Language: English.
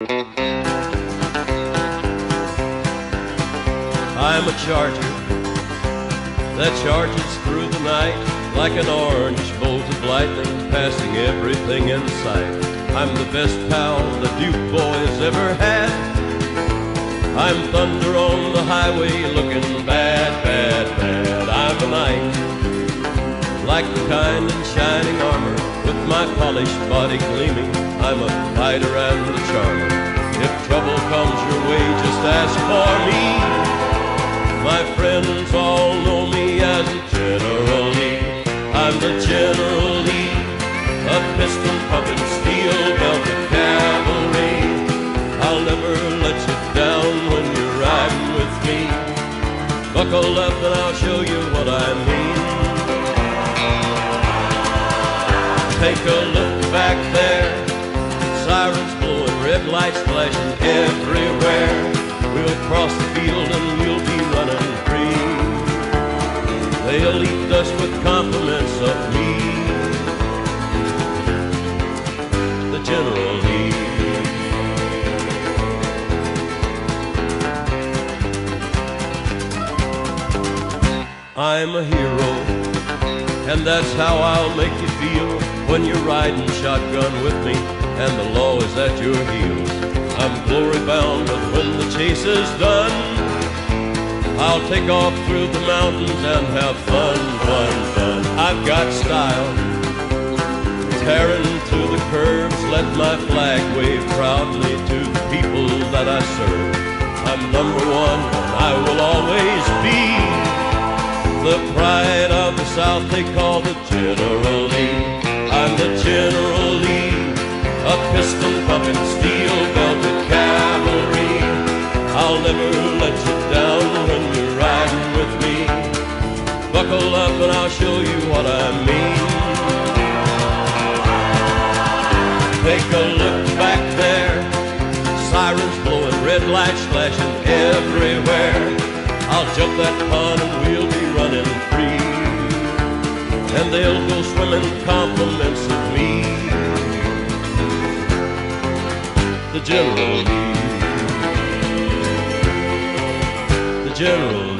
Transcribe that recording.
I'm a charger that charges through the night like an orange bolt of lightning passing everything in sight. I'm the best pal the Duke boys ever had. I'm thunder on the highway looking bad, bad, bad. I'm a knight like the my polished body gleaming. I'm a fighter and a charmer. If trouble comes your way, just ask for me. My friends all know me as General Lee. I'm the General Lee, a piston pumping steel belted cavalry. I'll never let you down when you're riding with me. Buckle up and I'll show you what I mean. Take a look back there, sirens blowing, red lights flashing everywhere. We'll cross the field and we'll be running free. They'll eat us with compliments of me, the General Lee. I'm a hero, and that's how I'll make you feel when you're riding shotgun with me and the law is at your heels. I'm glory bound, but when the chase is done, I'll take off through the mountains and have fun, fun, fun. I've got style, tearing through the curves, let my flag wave proudly to the people that I serve. I'm number one, and I will always be the pride of the South they call the General Lee. Take a look back there, sirens blowing, red lights flashing everywhere. I'll jump that pond and we'll be running free. And they'll go swimming compliments of me. The General Lee. The General